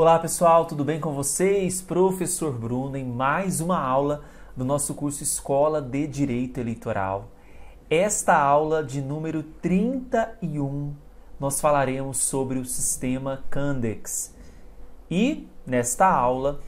Olá pessoal, tudo bem com vocês? Professor Bruno em mais uma aula do nosso curso Escola de Direito Eleitoral. Esta aula de número 31 nós falaremos sobre o sistema Candex. E nesta aula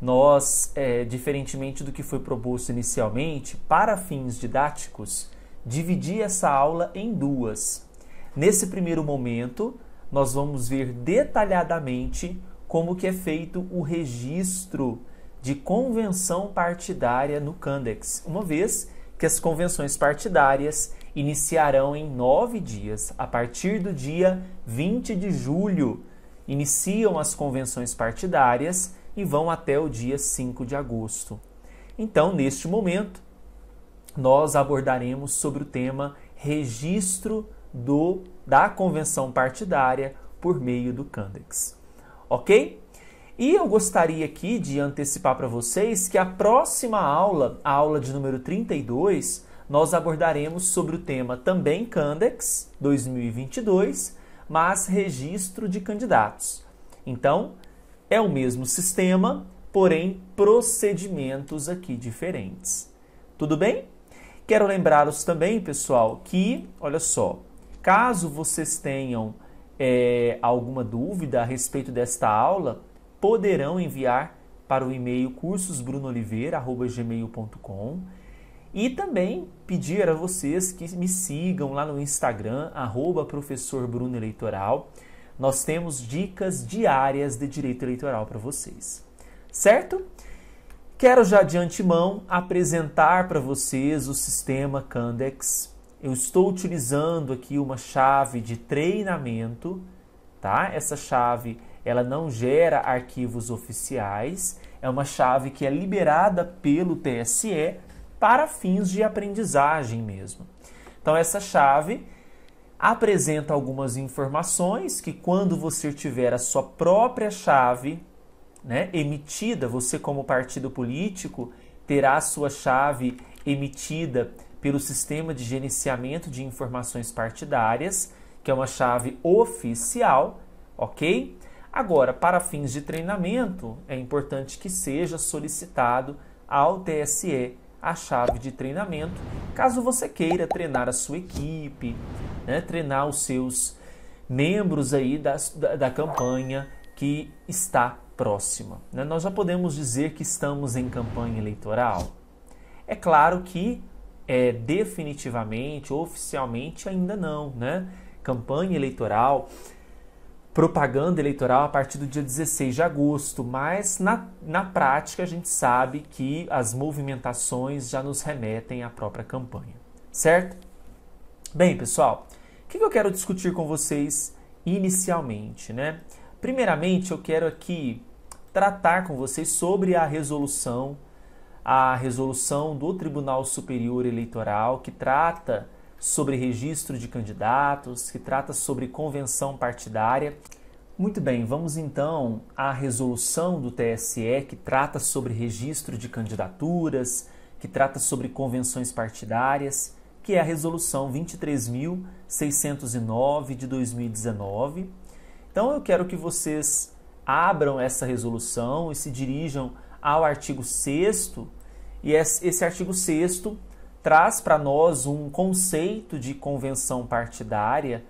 nós, é, diferentemente do que foi proposto inicialmente, para fins didáticos, dividi essa aula em duas. Nesse primeiro momento, nós vamos ver detalhadamente como que é feito o registro de convenção partidária no Candex, uma vez que as convenções partidárias iniciarão em nove dias, a partir do dia 20 de julho. Iniciam as convenções partidárias e vão até o dia 5 de agosto. Então, neste momento, nós abordaremos sobre o tema registro do, da convenção partidária por meio do Candex. Ok? E eu gostaria aqui de antecipar para vocês que a próxima aula, a aula de número 32, nós abordaremos sobre o tema também Candex 2022, mas registro de candidatos. Então, é o mesmo sistema, porém procedimentos aqui diferentes. Tudo bem? Quero lembrá-los também, pessoal, que, olha só, caso vocês tenham é, alguma dúvida a respeito desta aula, poderão enviar para o e-mail cursosbrunooliveira.gmail.com e também pedir a vocês que me sigam lá no Instagram, arroba nós temos dicas diárias de direito eleitoral para vocês. Certo? Quero já de antemão apresentar para vocês o sistema Candex. Eu estou utilizando aqui uma chave de treinamento, tá? Essa chave, ela não gera arquivos oficiais, é uma chave que é liberada pelo TSE para fins de aprendizagem mesmo. Então essa chave apresenta algumas informações que quando você tiver a sua própria chave né, emitida, você como partido político terá a sua chave emitida pelo sistema de gerenciamento de informações partidárias, que é uma chave oficial, ok? Agora, para fins de treinamento, é importante que seja solicitado ao TSE a chave de treinamento, caso você queira treinar a sua equipe, né, treinar os seus membros aí da, da, da campanha que está próxima. Né? Nós já podemos dizer que estamos em campanha eleitoral? É claro que é, definitivamente, oficialmente ainda não, né? Campanha eleitoral, propaganda eleitoral a partir do dia 16 de agosto, mas na, na prática a gente sabe que as movimentações já nos remetem à própria campanha, certo? Bem, pessoal, o que eu quero discutir com vocês inicialmente, né? Primeiramente, eu quero aqui tratar com vocês sobre a resolução, a resolução do Tribunal Superior Eleitoral que trata sobre registro de candidatos, que trata sobre convenção partidária. Muito bem, vamos então à resolução do TSE que trata sobre registro de candidaturas, que trata sobre convenções partidárias que é a resolução 23.609 de 2019. Então eu quero que vocês abram essa resolução e se dirijam ao artigo 6 e esse artigo 6 traz para nós um conceito de convenção partidária,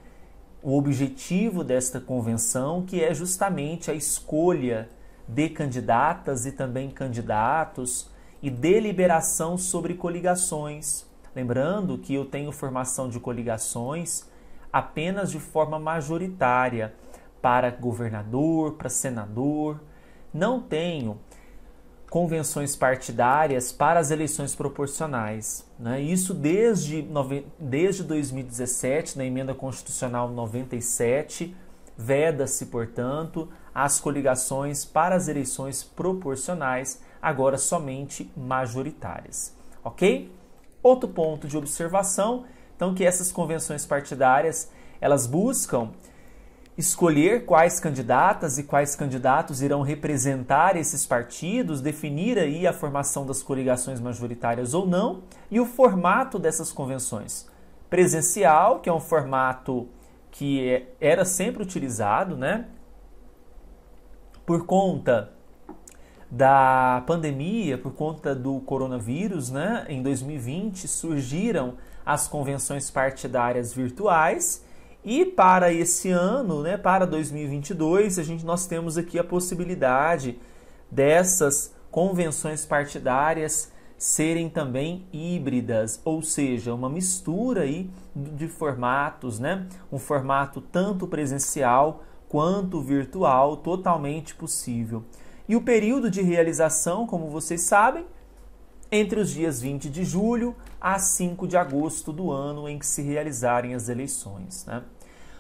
o objetivo desta convenção, que é justamente a escolha de candidatas e também candidatos e deliberação sobre coligações. Lembrando que eu tenho formação de coligações apenas de forma majoritária para governador, para senador. Não tenho convenções partidárias para as eleições proporcionais. Né? Isso desde, desde 2017, na emenda constitucional 97, veda-se, portanto, as coligações para as eleições proporcionais, agora somente majoritárias. Ok? Outro ponto de observação, então, que essas convenções partidárias elas buscam escolher quais candidatas e quais candidatos irão representar esses partidos, definir aí a formação das coligações majoritárias ou não, e o formato dessas convenções. Presencial, que é um formato que é, era sempre utilizado, né? por conta da pandemia, por conta do coronavírus, né, em 2020 surgiram as convenções partidárias virtuais e para esse ano, né, para 2022, a gente nós temos aqui a possibilidade dessas convenções partidárias serem também híbridas, ou seja, uma mistura aí de formatos, né? Um formato tanto presencial quanto virtual, totalmente possível. E o período de realização, como vocês sabem, entre os dias 20 de julho a 5 de agosto do ano em que se realizarem as eleições. Né?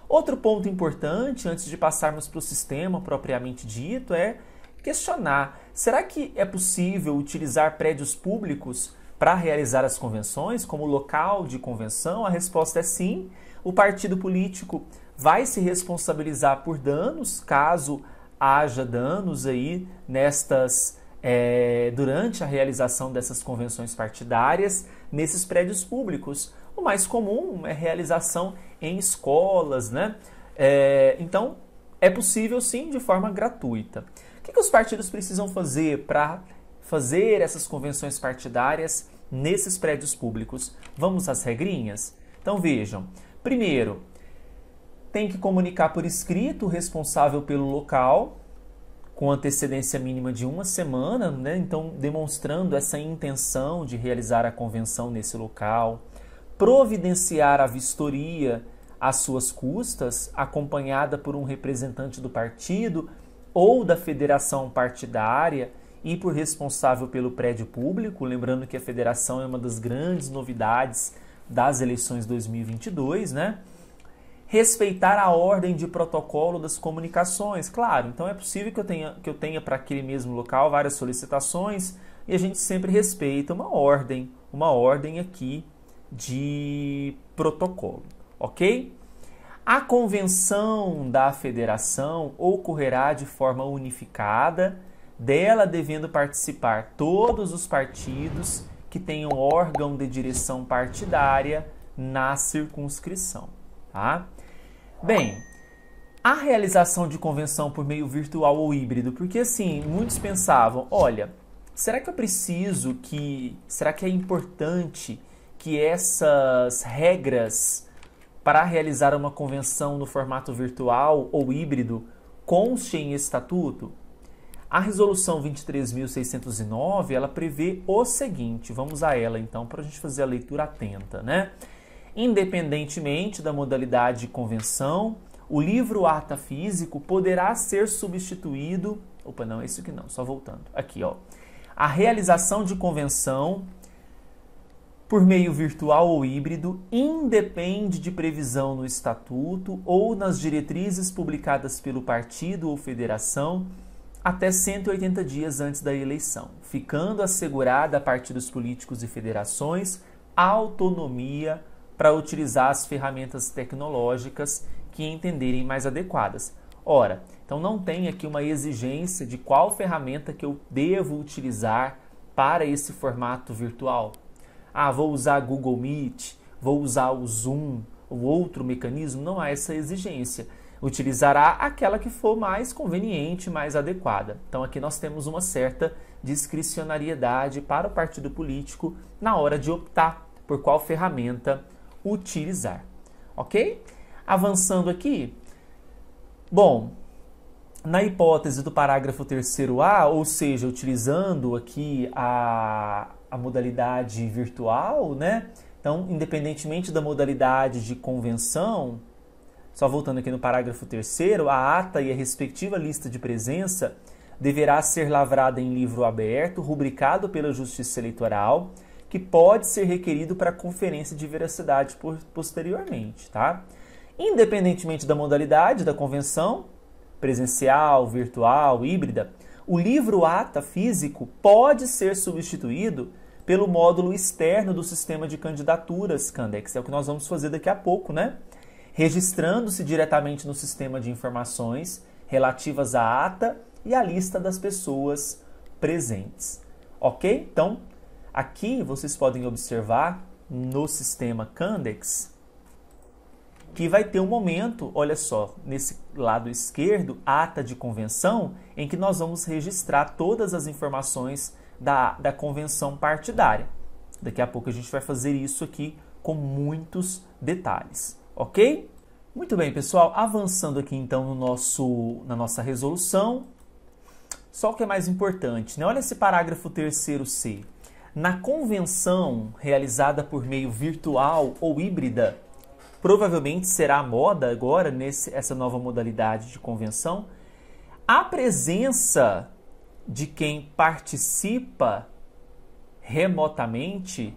Outro ponto importante, antes de passarmos para o sistema propriamente dito, é questionar: será que é possível utilizar prédios públicos para realizar as convenções como local de convenção? A resposta é sim. O partido político vai se responsabilizar por danos caso haja danos aí nestas é, durante a realização dessas convenções partidárias nesses prédios públicos. O mais comum é realização em escolas, né? É, então é possível sim de forma gratuita. O que, que os partidos precisam fazer para fazer essas convenções partidárias nesses prédios públicos? Vamos às regrinhas? Então vejam. Primeiro, tem que comunicar por escrito o responsável pelo local, com antecedência mínima de uma semana, né? então demonstrando essa intenção de realizar a convenção nesse local, providenciar a vistoria às suas custas, acompanhada por um representante do partido ou da federação partidária e por responsável pelo prédio público, lembrando que a federação é uma das grandes novidades das eleições 2022, né? Respeitar a ordem de protocolo das comunicações. Claro, então é possível que eu tenha, que eu tenha para aquele mesmo local várias solicitações e a gente sempre respeita uma ordem, uma ordem aqui de protocolo, ok? A convenção da federação ocorrerá de forma unificada, dela devendo participar todos os partidos que tenham órgão de direção partidária na circunscrição. Tá? Bem, a realização de convenção por meio virtual ou híbrido, porque assim, muitos pensavam, olha, será que eu preciso que, será que é importante que essas regras para realizar uma convenção no formato virtual ou híbrido constem em estatuto? A resolução 23.609, ela prevê o seguinte, vamos a ela então para a gente fazer a leitura atenta, né? Independentemente da modalidade de convenção, o livro ata físico poderá ser substituído. Opa, não, é isso aqui não, só voltando. Aqui, ó. A realização de convenção por meio virtual ou híbrido independe de previsão no estatuto ou nas diretrizes publicadas pelo partido ou federação até 180 dias antes da eleição, ficando assegurada a partidos políticos e federações autonomia para utilizar as ferramentas tecnológicas que entenderem mais adequadas. Ora, então não tem aqui uma exigência de qual ferramenta que eu devo utilizar para esse formato virtual. Ah, vou usar Google Meet, vou usar o Zoom, ou outro mecanismo, não há essa exigência. Utilizará aquela que for mais conveniente, mais adequada. Então aqui nós temos uma certa discricionariedade para o partido político na hora de optar por qual ferramenta utilizar. Ok? Avançando aqui. Bom, na hipótese do parágrafo 3A, ou seja, utilizando aqui a, a modalidade virtual, né? Então, independentemente da modalidade de convenção, só voltando aqui no parágrafo 3 a ata e a respectiva lista de presença deverá ser lavrada em livro aberto, rubricado pela Justiça Eleitoral, que pode ser requerido para conferência de veracidade posteriormente, tá? Independentemente da modalidade da convenção, presencial, virtual, híbrida, o livro ata físico pode ser substituído pelo módulo externo do sistema de candidaturas Candex, é o que nós vamos fazer daqui a pouco, né? Registrando-se diretamente no sistema de informações relativas à ata e à lista das pessoas presentes. Ok? Então, Aqui vocês podem observar no sistema Candex que vai ter um momento, olha só, nesse lado esquerdo, ata de convenção, em que nós vamos registrar todas as informações da, da convenção partidária. Daqui a pouco a gente vai fazer isso aqui com muitos detalhes, ok? Muito bem, pessoal, avançando aqui então no nosso, na nossa resolução, só o que é mais importante, né? Olha esse parágrafo terceiro C. Na convenção realizada por meio virtual ou híbrida, provavelmente será a moda agora nesse essa nova modalidade de convenção, a presença de quem participa remotamente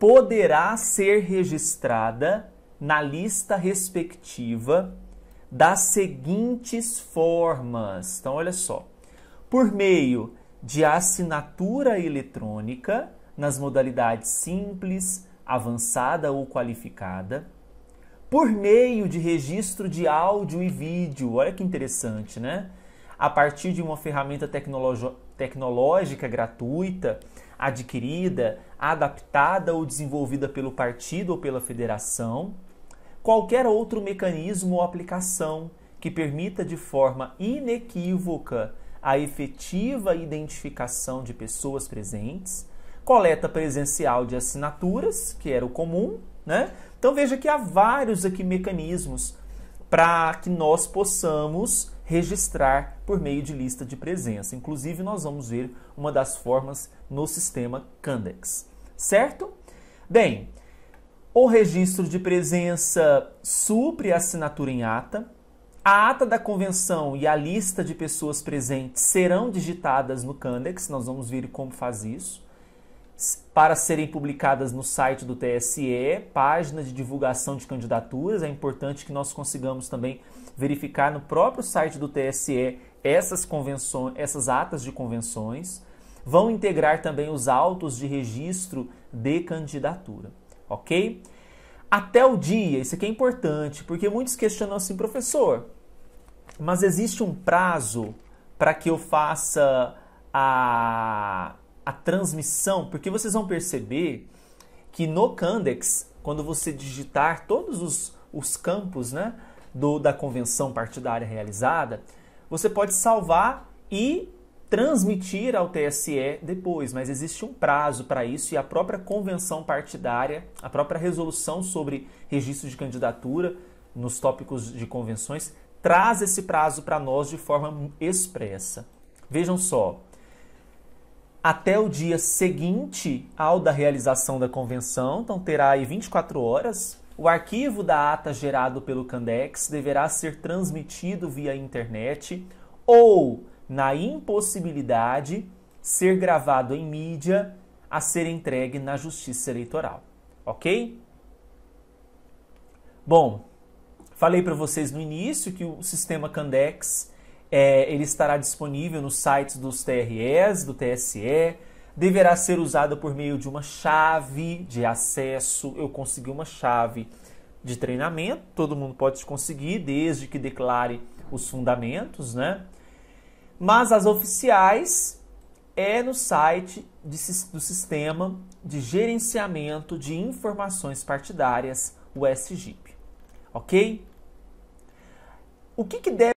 poderá ser registrada na lista respectiva das seguintes formas. Então, olha só. Por meio de assinatura eletrônica, nas modalidades simples, avançada ou qualificada, por meio de registro de áudio e vídeo. Olha que interessante, né? A partir de uma ferramenta tecnológica gratuita, adquirida, adaptada ou desenvolvida pelo partido ou pela federação, qualquer outro mecanismo ou aplicação que permita de forma inequívoca a efetiva identificação de pessoas presentes, coleta presencial de assinaturas, que era o comum, né? Então veja que há vários aqui mecanismos para que nós possamos registrar por meio de lista de presença. Inclusive, nós vamos ver uma das formas no sistema Candex, certo? Bem, o registro de presença supre a assinatura em ata. A ata da convenção e a lista de pessoas presentes serão digitadas no Candex, nós vamos ver como faz isso para serem publicadas no site do TSE, página de divulgação de candidaturas. É importante que nós consigamos também verificar no próprio site do TSE essas convenções, essas atas de convenções. Vão integrar também os autos de registro de candidatura, ok? Até o dia, isso aqui é importante, porque muitos questionam assim, professor, mas existe um prazo para que eu faça a a transmissão, porque vocês vão perceber que no Candex, quando você digitar todos os, os campos né, do, da convenção partidária realizada, você pode salvar e transmitir ao TSE depois, mas existe um prazo para isso e a própria convenção partidária, a própria resolução sobre registro de candidatura nos tópicos de convenções traz esse prazo para nós de forma expressa. Vejam só, até o dia seguinte ao da realização da convenção, então terá aí 24 horas. O arquivo da ata gerado pelo Candex deverá ser transmitido via internet ou, na impossibilidade, ser gravado em mídia a ser entregue na Justiça Eleitoral. Ok? Bom, falei para vocês no início que o sistema Candex é, ele estará disponível nos sites dos TREs, do TSE, deverá ser usado por meio de uma chave de acesso. Eu consegui uma chave de treinamento, todo mundo pode conseguir, desde que declare os fundamentos, né? Mas as oficiais é no site de, do Sistema de Gerenciamento de Informações Partidárias, o SGIP. Ok? O que, que deve